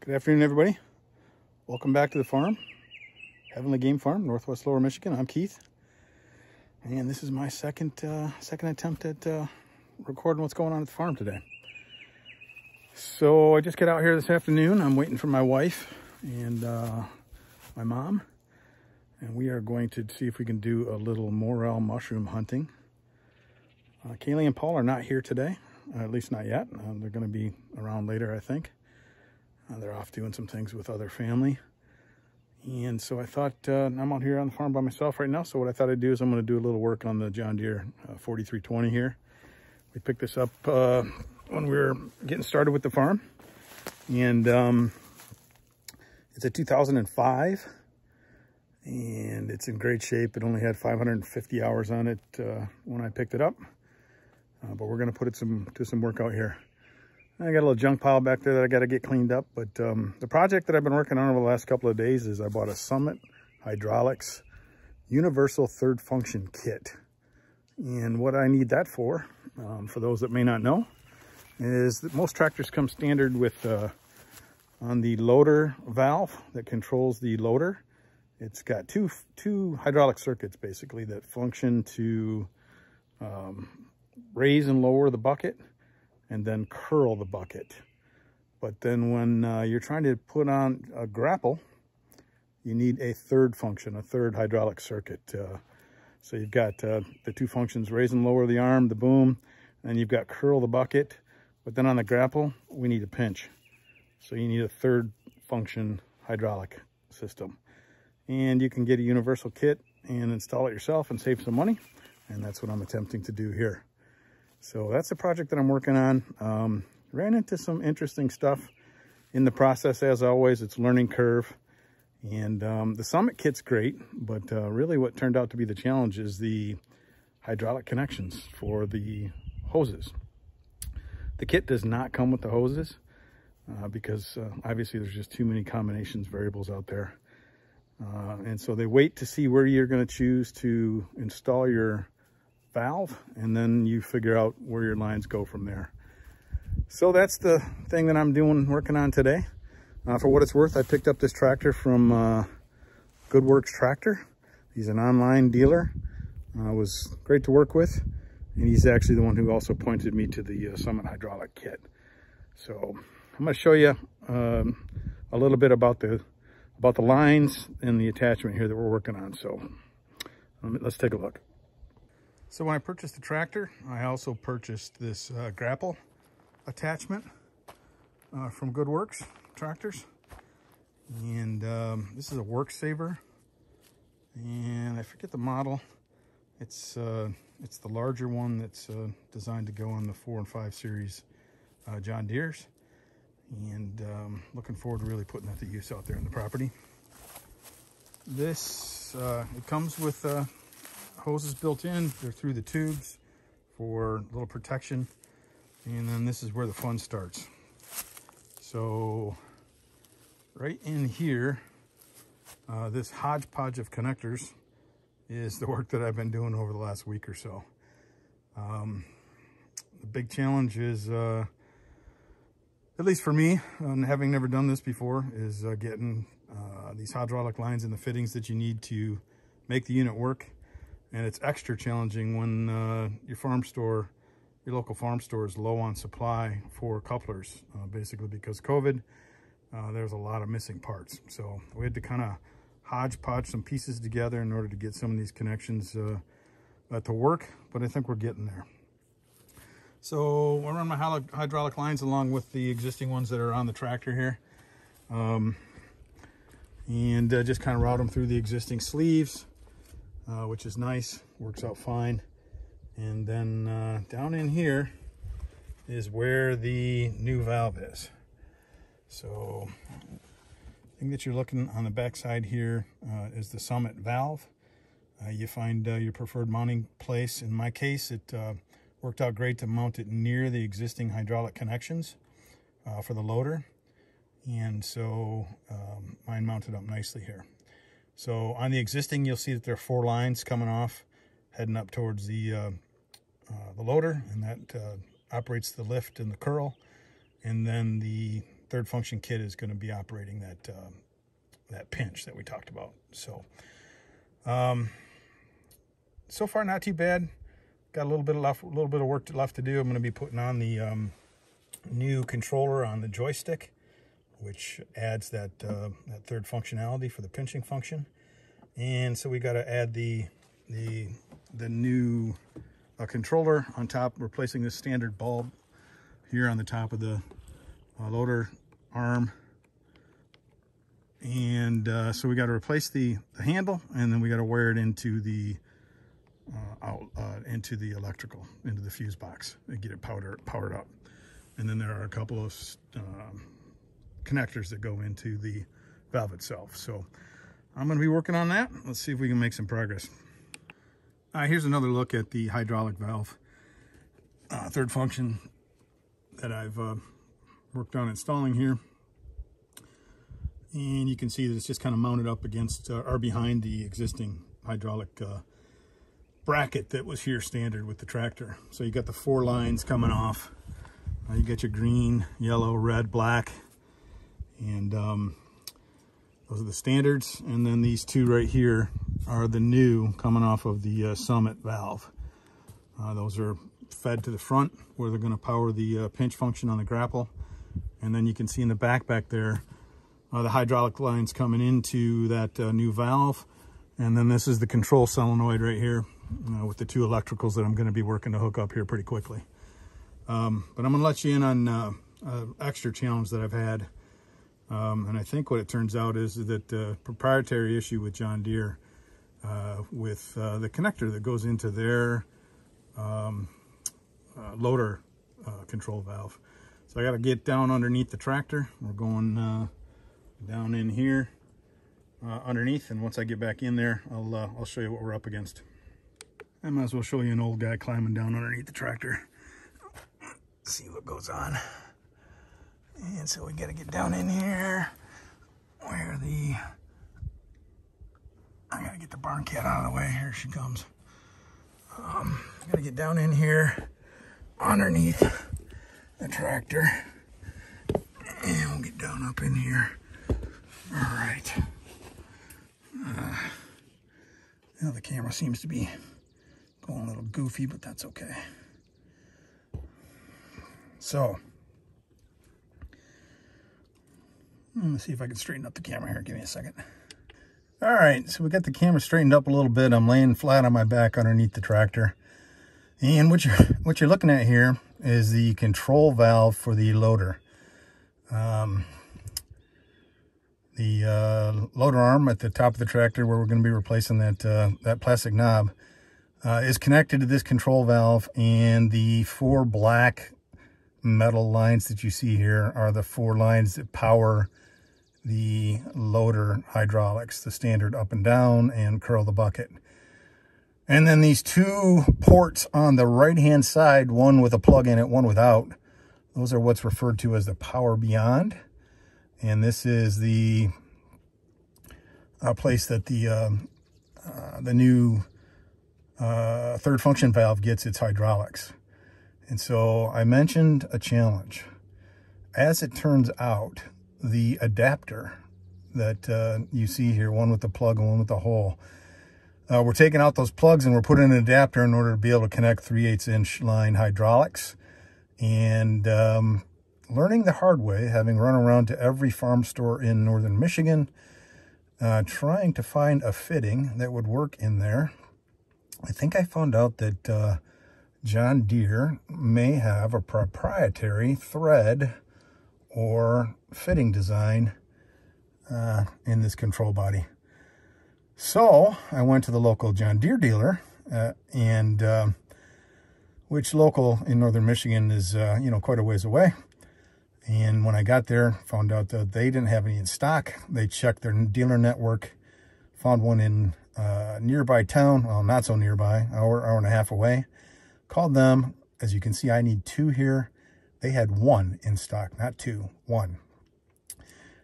Good afternoon, everybody. Welcome back to the farm, Heavenly Game Farm, Northwest Lower Michigan. I'm Keith, and this is my second uh, second attempt at uh, recording what's going on at the farm today. So I just got out here this afternoon. I'm waiting for my wife and uh, my mom, and we are going to see if we can do a little morel mushroom hunting. Uh, Kaylee and Paul are not here today, at least not yet. Uh, they're going to be around later, I think. Uh, they're off doing some things with other family. And so I thought, uh, I'm out here on the farm by myself right now. So what I thought I'd do is I'm going to do a little work on the John Deere uh, 4320 here. We picked this up uh, when we were getting started with the farm. And um, it's a 2005 and it's in great shape. It only had 550 hours on it uh, when I picked it up. Uh, but we're going to put it some do some work out here. I got a little junk pile back there that I got to get cleaned up. But um, the project that I've been working on over the last couple of days is I bought a Summit Hydraulics Universal Third Function Kit. And what I need that for, um, for those that may not know, is that most tractors come standard with uh, on the loader valve that controls the loader. It's got two two hydraulic circuits basically that function to um, raise and lower the bucket and then curl the bucket. But then when uh, you're trying to put on a grapple, you need a third function, a third hydraulic circuit. Uh, so you've got uh, the two functions, raise and lower the arm, the boom, and you've got curl the bucket. But then on the grapple, we need a pinch. So you need a third function hydraulic system. And you can get a universal kit and install it yourself and save some money. And that's what I'm attempting to do here. So that's a project that I'm working on. Um, ran into some interesting stuff in the process. As always, it's learning curve. And um, the Summit kit's great, but uh, really what turned out to be the challenge is the hydraulic connections for the hoses. The kit does not come with the hoses uh, because uh, obviously there's just too many combinations variables out there. Uh, and so they wait to see where you're going to choose to install your valve and then you figure out where your lines go from there. So that's the thing that I'm doing, working on today. Uh, for what it's worth, I picked up this tractor from uh, GoodWorks Tractor. He's an online dealer. Uh, was great to work with. And he's actually the one who also pointed me to the uh, Summit Hydraulic Kit. So I'm going to show you um, a little bit about the about the lines and the attachment here that we're working on. So um, let's take a look. So when I purchased the tractor, I also purchased this uh, grapple attachment uh, from GoodWorks Tractors. And um, this is a Worksaver. And I forget the model. It's uh, it's the larger one that's uh, designed to go on the 4 and 5 series uh, John Deere's. And um, looking forward to really putting that to use out there in the property. This, uh, it comes with hoses built in. They're through the tubes for a little protection. And then this is where the fun starts. So right in here, uh, this hodgepodge of connectors is the work that I've been doing over the last week or so. Um, the big challenge is, uh, at least for me, um, having never done this before, is uh, getting uh, these hydraulic lines and the fittings that you need to make the unit work. And it's extra challenging when uh, your farm store, your local farm store is low on supply for couplers, uh, basically because COVID, uh, there's a lot of missing parts. So we had to kind of hodgepodge some pieces together in order to get some of these connections uh, uh, to work, but I think we're getting there. So I run my hydraulic lines along with the existing ones that are on the tractor here. Um, and uh, just kind of route them through the existing sleeves uh, which is nice, works out fine. And then uh, down in here is where the new valve is. So thing that you're looking on the back side here uh, is the Summit valve. Uh, you find uh, your preferred mounting place. In my case, it uh, worked out great to mount it near the existing hydraulic connections for the loader. And so um, mine mounted up nicely here. So on the existing, you'll see that there are four lines coming off, heading up towards the, uh, uh, the loader, and that uh, operates the lift and the curl. And then the third function kit is going to be operating that uh, that pinch that we talked about. So, um, so far not too bad. Got a little bit of left, a little bit of work left to do. I'm going to be putting on the um, new controller on the joystick, which adds that uh, that third functionality for the pinching function. And so we got to add the the the new uh, controller on top, replacing the standard bulb here on the top of the uh, loader arm. And uh, so we got to replace the, the, handle and then we got to wire it into the uh, out uh, into the electrical, into the fuse box and get it powder, powered up. And then there are a couple of um, connectors that go into the valve itself. So I'm going to be working on that. Let's see if we can make some progress. All right, here's another look at the hydraulic valve. Uh, third function that I've uh, worked on installing here. And you can see that it's just kind of mounted up against uh, or behind the existing hydraulic uh, bracket that was here standard with the tractor. So you got the four lines coming off. You got your green, yellow, red, black, and um, those are the standards. And then these two right here are the new coming off of the uh, Summit valve. Uh, those are fed to the front where they're going to power the uh, pinch function on the grapple. And then you can see in the back back there, uh, the hydraulic lines coming into that uh, new valve. And then this is the control solenoid right here uh, with the two electricals that I'm going to be working to hook up here pretty quickly. Um, but I'm going to let you in on uh, extra challenge that I've had. Um, and I think what it turns out is that the proprietary issue with John Deere uh, with uh, the connector that goes into their um, uh, loader uh, control valve. So I got to get down underneath the tractor. We're going uh, down in here uh, underneath, and once I get back in there, I'll I'll show you what we're up against. I might as well show you an old guy climbing down underneath the tractor. See what goes on. And so we got to get down in here where the I gotta get the barn cat out of the way. Here she comes. Um, gotta get down in here underneath the tractor. And we'll get down up in here. All right. Uh, now the camera seems to be going a little goofy, but that's okay. So, let's see if I can straighten up the camera here. Give me a second. All right, so we got the camera straightened up a little bit. I'm laying flat on my back underneath the tractor. And what you're, what you're looking at here is the control valve for the loader. Um, the uh, loader arm at the top of the tractor where we're going to be replacing that, uh, that plastic knob uh, is connected to this control valve and the four black metal lines that you see here are the four lines that power the loader hydraulics, the standard up and down and curl the bucket. And then these two ports on the right-hand side, one with a plug in it, one without, those are what's referred to as the power beyond. And this is the uh, place that the, uh, uh, the new uh, third function valve gets its hydraulics. And so I mentioned a challenge. As it turns out, the adapter that uh, you see here, one with the plug and one with the hole. Uh, we're taking out those plugs and we're putting an adapter in order to be able to connect 3 8 inch line hydraulics. And um, learning the hard way, having run around to every farm store in northern Michigan, uh, trying to find a fitting that would work in there. I think I found out that uh, John Deere may have a proprietary thread or fitting design uh, in this control body. So I went to the local John Deere dealer, uh, and uh, which local in northern Michigan is uh, you know quite a ways away. And when I got there, found out that they didn't have any in stock. They checked their dealer network, found one in uh, nearby town, well, not so nearby, hour, hour and a half away. Called them. As you can see, I need two here. They had one in stock, not two, one.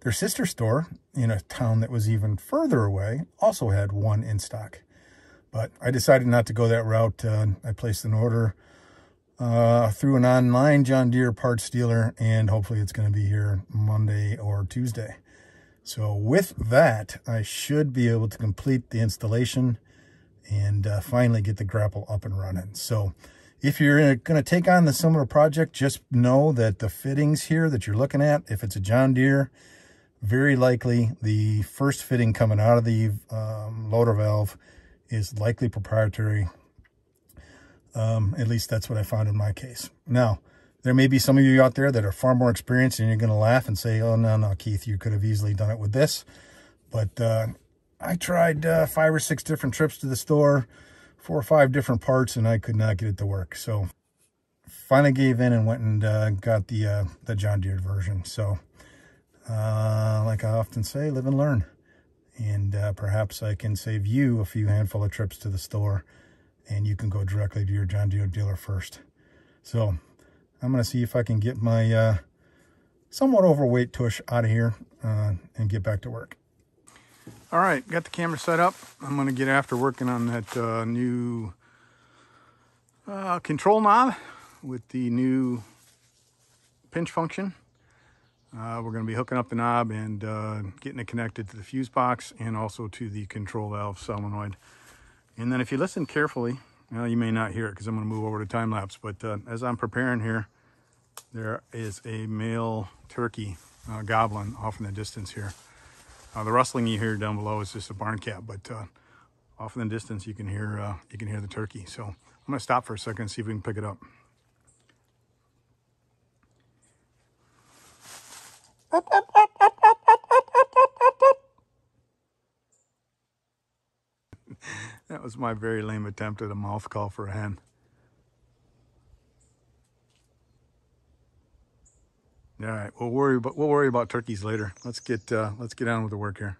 Their sister store in a town that was even further away also had one in stock. But I decided not to go that route. Uh, I placed an order uh, through an online John Deere parts dealer, and hopefully it's going to be here Monday or Tuesday. So with that, I should be able to complete the installation and uh, finally get the grapple up and running. So if you're going to take on the similar project, just know that the fittings here that you're looking at, if it's a John Deere, very likely the first fitting coming out of the um, loader valve is likely proprietary. Um, at least that's what I found in my case. Now, there may be some of you out there that are far more experienced and you're going to laugh and say, oh, no, no, Keith, you could have easily done it with this. But uh, I tried uh, five or six different trips to the store, four or five different parts, and I could not get it to work. So finally gave in and went and uh, got the, uh, the John Deere version. So uh, like I often say, live and learn. And uh, perhaps I can save you a few handful of trips to the store and you can go directly to your John Deere dealer first. So I'm going to see if I can get my uh, somewhat overweight tush out of here uh, and get back to work. All right, got the camera set up. I'm going to get after working on that uh, new control knob with the new pinch function. Uh, we're going to be hooking up the knob and uh, getting it connected to the fuse box and also to the control valve solenoid. And then if you listen carefully, well, you may not hear it because I'm going to move over to time lapse, but uh, as I'm preparing here, there is a male turkey uh, gobbling off in the distance here. Uh, the rustling you hear down below is just a barn cat, but uh, off in the distance you can hear you can hear the turkey. So I'm going to stop for a second and see if we can pick it up. that was my very lame attempt at a mouth call for a hen. All right, we'll worry about we'll worry about turkeys later. Let's get uh, let's get on with the work here.